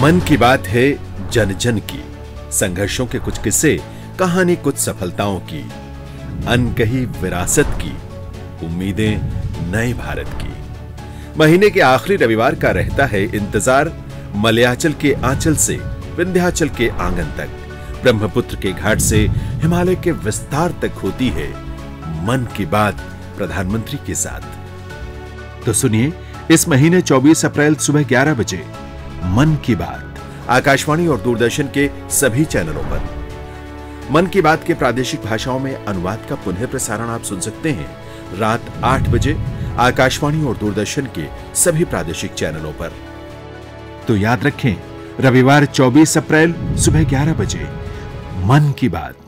मन की बात है जन जन की। संघर्षों के कुछ किस्से, कहानी कुछ सफलताओं की। अनकही विरासत की। उम्मीदें, नए भारत की। महीने के आखिरी रविवार का रहता है इंतज़ार, मलयाचल के आंचल से विंध्याचल के आँगन तक। ब्रह्मपुत्र के घाट से हिमालय के विस्तार तक होती है मन की बात प्रधानमंत्री के साथ। तो सुनिए, इस महीने 24 अप्रैल सुबह 11 बजे मन की बात, आकाशवाणी और दूरदर्शन के सभी चैनलों पर। मन की बात के प्रादेशिक भाषाओं में अनुवाद का पुनः प्रसारण आप सुन सकते हैं रात आठ बजे, आकाशवाणी और दूरदर्शन के सभी प्रादेशिक चैनलों पर। तो याद रखें, रविवार 24 अप्रैल सुबह 11 बजे, मन की बात।